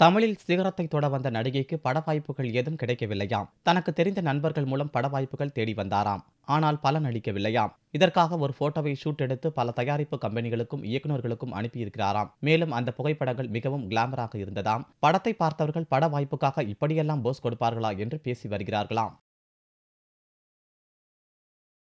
தமிழில் சிகரத்தை தொட வந்த நடிகைக்கு பட வாய்ப்புகள் ஏதும் கிடைக்கவில்லையாம். தனக்கு தெரிந்த நண்பர்கள் மூலம் பட வாய்ப்புகள் தேடி வந்தாராம். ஆனால் பலன் அளிக்கவில்லையாம். இதற்காக ஒரு போட்டோவை ஷூட் எடுத்து பல தயாரிப்பு கம்பெனிகளுக்கும் இயக்குநர்களுக்கும் அனுப்பியிருக்கிறாராம். மேலும் அந்த புகைப்படங்கள் மிகவும் கிளாமராக இருந்ததாம். படத்தை பார்த்தவர்கள் பட வாய்ப்புக்காக இப்படியெல்லாம் போஸ் கொடுப்பார்களா என்று பேசி வருகிறார்களாம்.